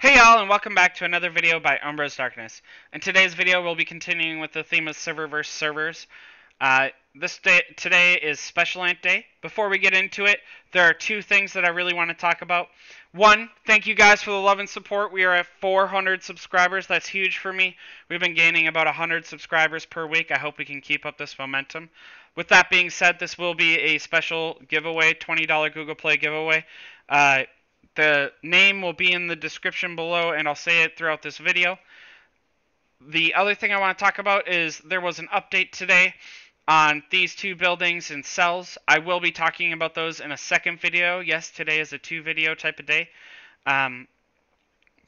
Hey y'all and welcome back to another video by Umbra's Darkness. In today's video we'll be continuing with the theme of server serververse servers. Uh, this day today is Special Ant Day. Before we get into it, there are two things that I really want to talk about. One, thank you guys for the love and support. We are at 400 subscribers. That's huge for me. We've been gaining about 100 subscribers per week. I hope we can keep up this momentum. With that being said, this will be a special giveaway, $20 Google Play giveaway. Uh, the name will be in the description below, and I'll say it throughout this video. The other thing I want to talk about is there was an update today on these two buildings and cells. I will be talking about those in a second video. Yes, today is a two video type of day. Um,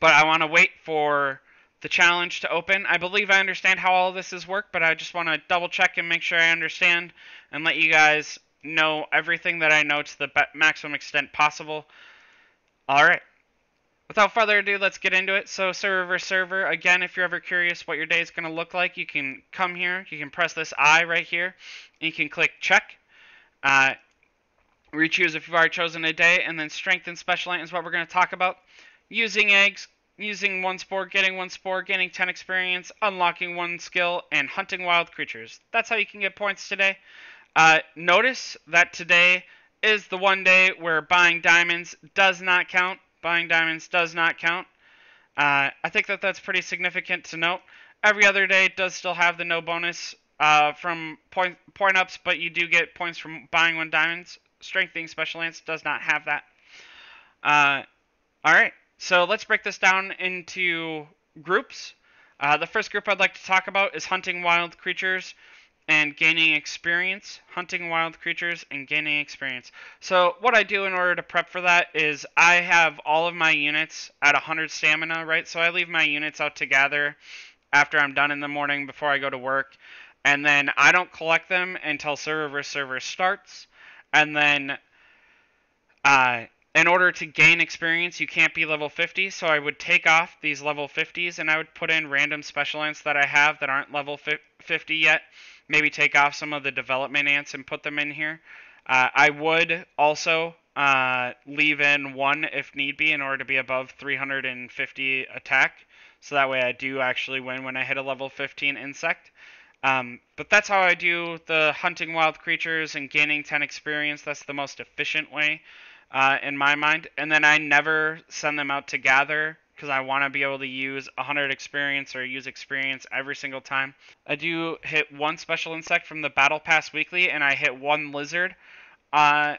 but I want to wait for the challenge to open. I believe I understand how all this is worked, but I just want to double check and make sure I understand and let you guys know everything that I know to the maximum extent possible. All right. Without further ado, let's get into it. So server server, again, if you're ever curious what your day is going to look like, you can come here. You can press this I right here. And you can click check. Uh, re-choose if you've already chosen a day. And then strength and special is what we're going to talk about. Using eggs, using one spore, getting one spore, gaining 10 experience, unlocking one skill, and hunting wild creatures. That's how you can get points today. Uh, notice that today is the one day where buying diamonds does not count. Buying diamonds does not count. Uh, I think that that's pretty significant to note. Every other day does still have the no bonus uh, from point point ups, but you do get points from buying one diamonds. Strengthening special ants does not have that. Uh, all right, so let's break this down into groups. Uh, the first group I'd like to talk about is hunting wild creatures and gaining experience, hunting wild creatures, and gaining experience. So what I do in order to prep for that is I have all of my units at 100 stamina, right? So I leave my units out to gather after I'm done in the morning before I go to work. And then I don't collect them until server server starts. And then uh, in order to gain experience, you can't be level 50. So I would take off these level 50s and I would put in random special ants that I have that aren't level 50 yet maybe take off some of the development ants and put them in here. Uh, I would also uh, leave in one if need be in order to be above 350 attack. So that way I do actually win when I hit a level 15 insect. Um, but that's how I do the hunting wild creatures and gaining 10 experience. That's the most efficient way uh, in my mind. And then I never send them out to gather because I want to be able to use 100 experience or use experience every single time. I do hit one special insect from the Battle Pass weekly, and I hit one lizard uh,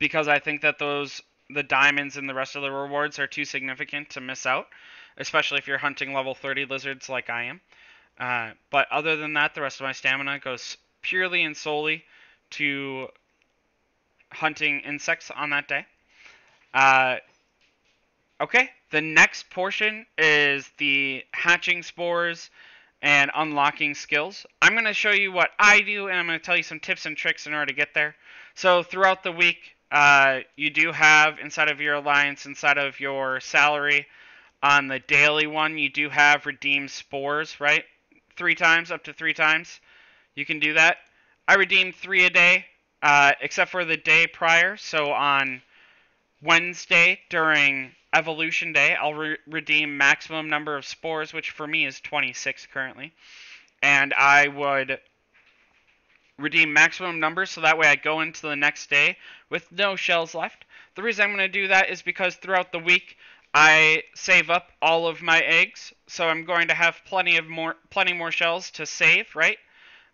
because I think that those the diamonds and the rest of the rewards are too significant to miss out, especially if you're hunting level 30 lizards like I am. Uh, but other than that, the rest of my stamina goes purely and solely to hunting insects on that day. Uh, Okay, the next portion is the hatching spores and unlocking skills. I'm going to show you what I do, and I'm going to tell you some tips and tricks in order to get there. So throughout the week, uh, you do have inside of your alliance, inside of your salary, on the daily one, you do have redeem spores, right? Three times, up to three times. You can do that. I redeem three a day, uh, except for the day prior. So on Wednesday during Evolution Day, I'll re- redeem maximum number of spores, which for me is 26 currently. And I would redeem maximum number so that way I go into the next day with no shells left. The reason I'm going to do that is because throughout the week I save up all of my eggs, so I'm going to have plenty of more plenty more shells to save, right?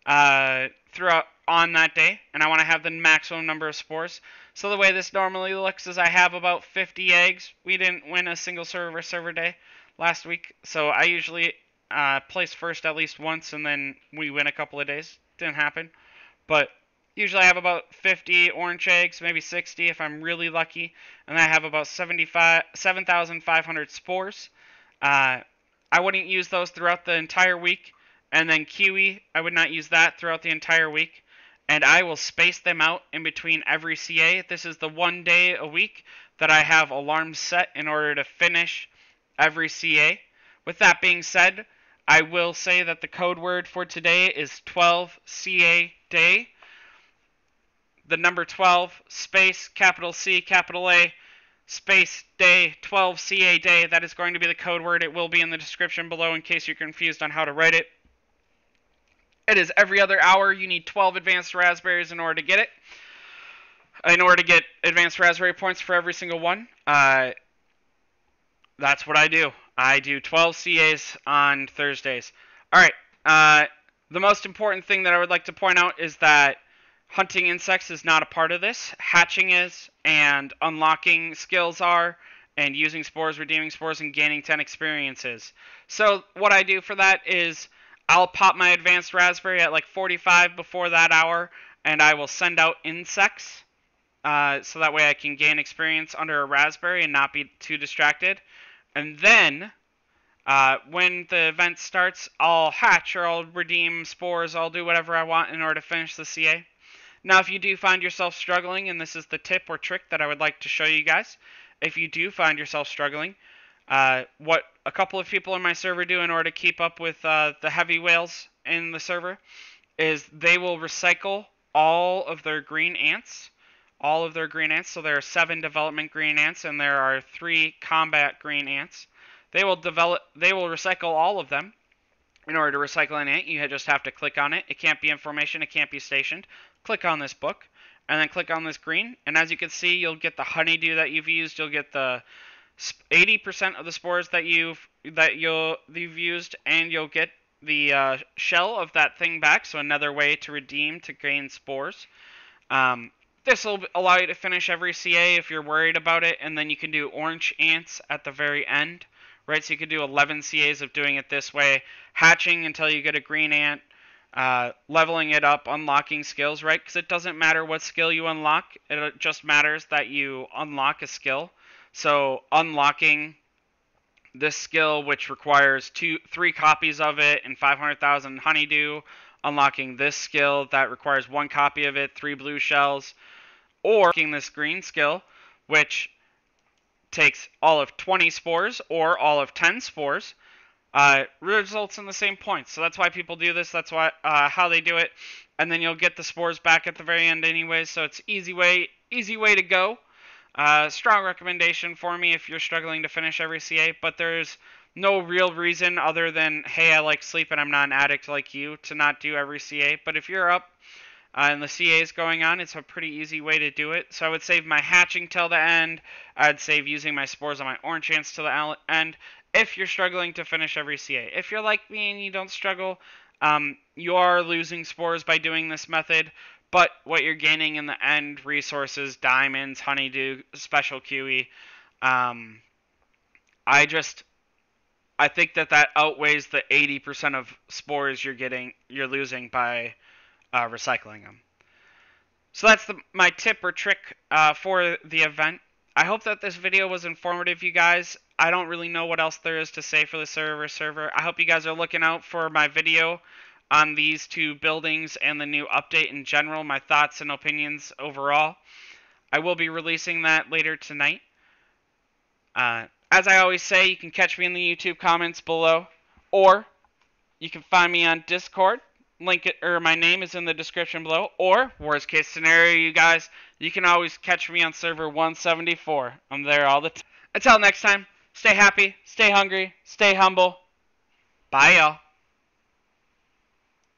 Uh, throughout on that day, and I want to have the maximum number of spores. So the way this normally looks is I have about 50 eggs. We didn't win a single server server day last week, so I usually uh, place first at least once, and then we win a couple of days. Didn't happen, but usually I have about 50 orange eggs, maybe 60 if I'm really lucky, and I have about 75, 7,500 spores. Uh, I wouldn't use those throughout the entire week, and then kiwi, I would not use that throughout the entire week and I will space them out in between every CA. This is the one day a week that I have alarms set in order to finish every CA. With that being said, I will say that the code word for today is 12 CA day. The number 12, space, capital C, capital A, space day 12 CA day. That is going to be the code word. It will be in the description below in case you're confused on how to write it. It is every other hour. You need 12 advanced raspberries in order to get it. In order to get advanced raspberry points for every single one. Uh, that's what I do. I do 12 CAs on Thursdays. All right. Uh, the most important thing that I would like to point out is that hunting insects is not a part of this. Hatching is, and unlocking skills are, and using spores, redeeming spores, and gaining 10 experiences. So what I do for that is I'll pop my advanced raspberry at like 45 before that hour, and I will send out insects. Uh, so that way I can gain experience under a raspberry and not be too distracted. And then, uh, when the event starts, I'll hatch or I'll redeem spores. I'll do whatever I want in order to finish the CA. Now, if you do find yourself struggling, and this is the tip or trick that I would like to show you guys, if you do find yourself struggling, uh, what a couple of people in my server do in order to keep up with uh, the heavy whales in the server is they will recycle all of their green ants, all of their green ants. So there are seven development green ants, and there are three combat green ants. They will develop, they will recycle all of them. In order to recycle an ant, you just have to click on it. It can't be information, it can't be stationed click on this book, and then click on this green. And as you can see, you'll get the honeydew that you've used. You'll get the 80% of the spores that you've that you'll you've used, and you'll get the uh, shell of that thing back. So another way to redeem to gain spores. Um, this will allow you to finish every CA if you're worried about it, and then you can do orange ants at the very end, right? So you could do 11 CAs of doing it this way, hatching until you get a green ant, uh, leveling it up, unlocking skills, right? Because it doesn't matter what skill you unlock, it just matters that you unlock a skill. So unlocking this skill, which requires two, three copies of it and 500,000 honeydew, unlocking this skill that requires one copy of it, three blue shells, or unlocking this green skill, which takes all of 20 spores or all of 10 spores uh, results in the same points. So that's why people do this. That's why uh, how they do it, and then you'll get the spores back at the very end anyway. So it's easy way easy way to go. Uh, strong recommendation for me if you're struggling to finish every CA, but there's no real reason other than hey I like sleep and I'm not an addict like you to not do every CA. But if you're up uh, and the CA is going on, it's a pretty easy way to do it. So I would save my hatching till the end. I'd save using my spores on my orange ants till the end, if you're struggling to finish every CA. If you're like me and you don't struggle, um, you are losing spores by doing this method, but what you're gaining in the end, resources, diamonds, honeydew, special QE, um, I just, I think that that outweighs the 80% of spores you're getting, you're losing by uh, recycling them. So that's the, my tip or trick uh, for the event. I hope that this video was informative, you guys. I don't really know what else there is to say for the server server. I hope you guys are looking out for my video on these two buildings and the new update in general, my thoughts and opinions overall. I will be releasing that later tonight. Uh, as I always say, you can catch me in the YouTube comments below, or you can find me on Discord. Link it, or my name is in the description below. Or worst case scenario, you guys, you can always catch me on server 174. I'm there all the time. Until next time. Stay happy, stay hungry, stay humble. Bye, y'all.